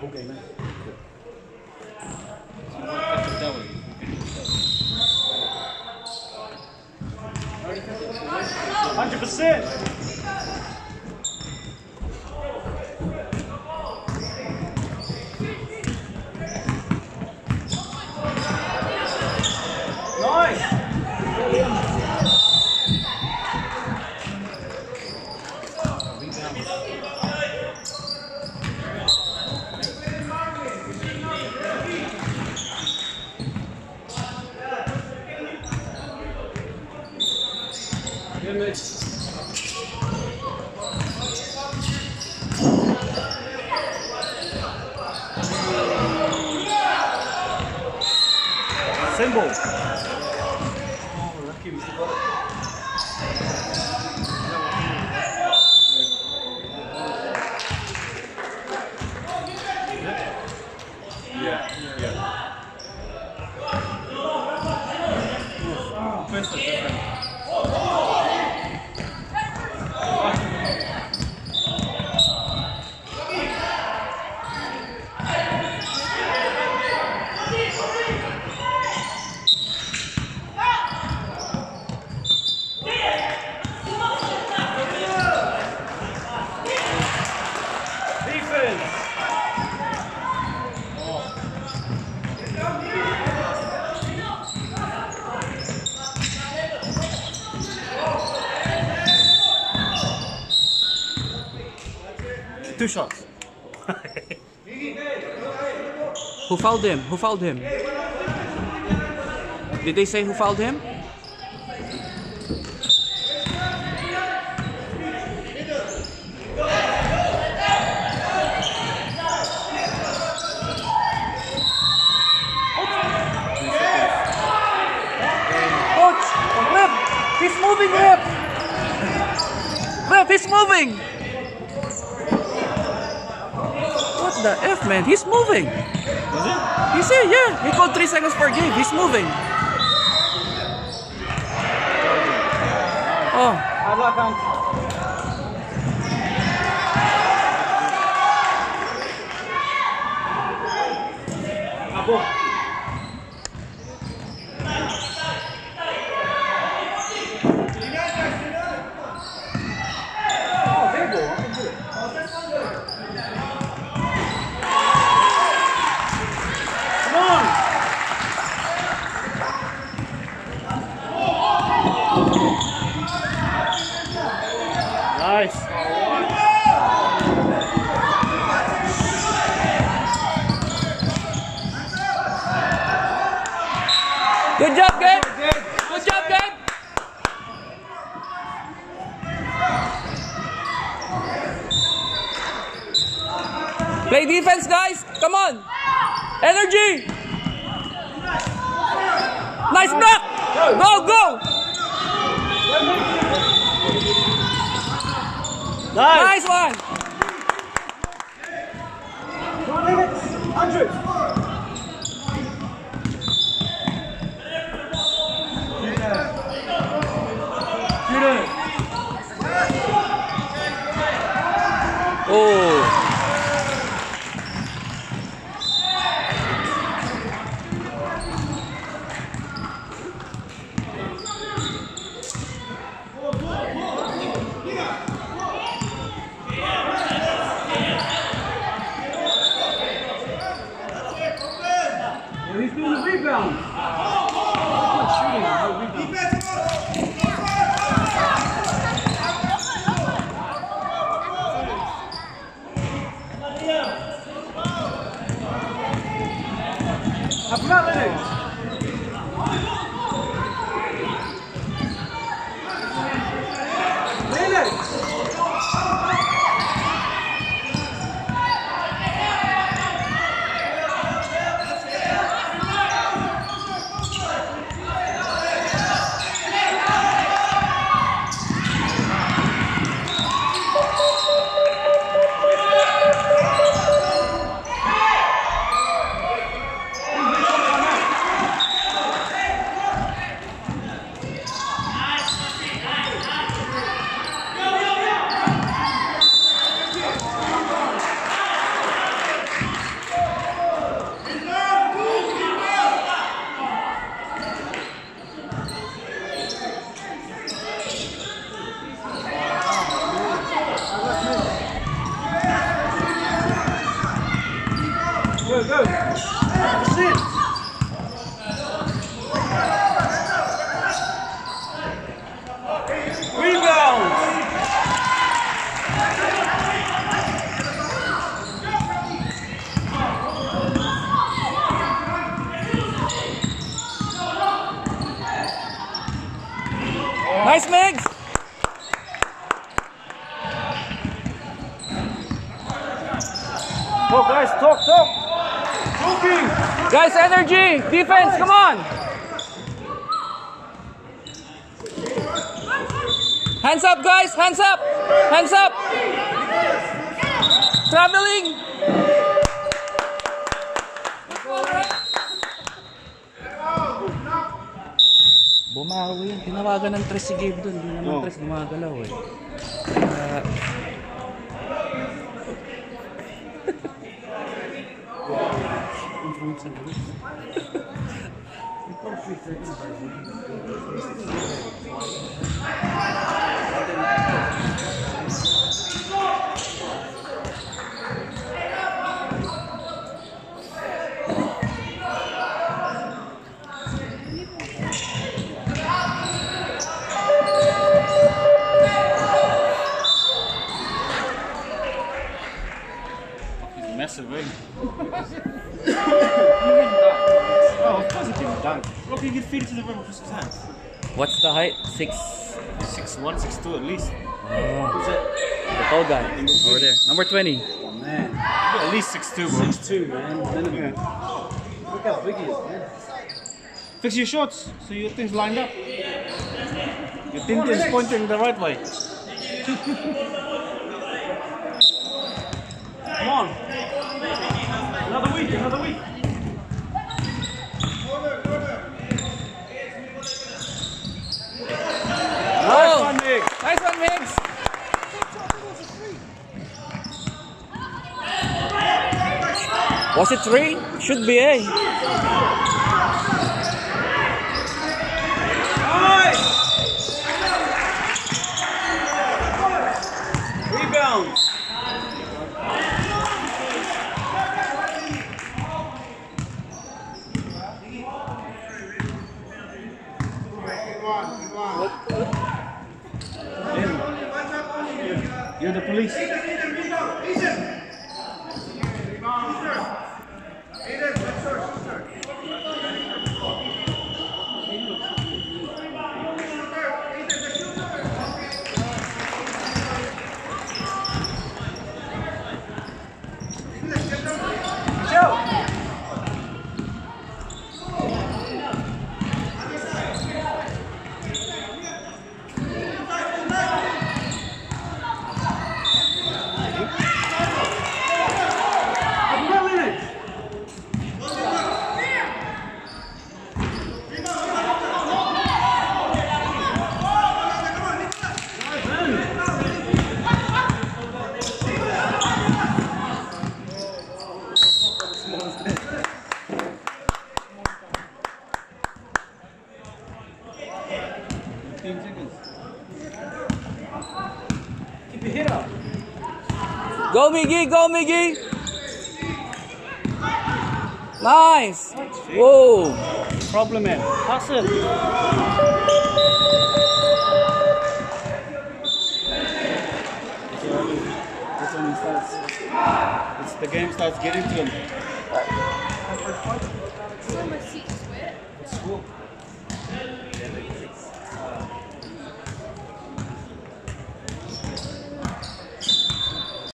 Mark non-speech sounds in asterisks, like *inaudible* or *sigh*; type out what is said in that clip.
whole game, man. Campos. Shots. *laughs* Who fouled him? Who fouled him? Did they say who fouled him? He's moving, Rip! Rip, he's moving! What the F, man? He's moving! Was it? He's here, yeah. He called three seconds per game. He's moving. Oh, Hard luck, Hans. Abo. Oh, there you go. I can do it. Come on. Nice. good job, Gabe. Good job, Gabe. Play defense, guys. Come on. Energy. Nice block. Go, go. Nice. Nice one. Two Nice, Migs. Oh, guys, talk, talk. Talking. Guys, energy. Defense, come on. Hands up, guys. Hands up. Hands up. Traveling. Bumawi yun. Tinawagan ng tres si Gabe dun. Hindi naman Oh. tres gumagalaw eh. *laughs* Kaya... He's dunk. Look, he can feed it to the rim with his hands. What's the height? Six. Six one, six two at least. Oh. Who's that? The tall guy. Over there. Number 20. Oh, man. At least six two, bro. Six two, man. Look how big he is, man. Fix your shots so your things lined up. Your tint is pointing the right way. *laughs* Come on. Another week, another week. Oh! One, Nick. Nice one, Migs! Was it three? Should be, eh? Keep your head up. Go, Miggy! Go, Miggy! Nice! Whoa! Problem, man. Pass it. That's when he starts. It's the game starts getting to him. my. It's cool.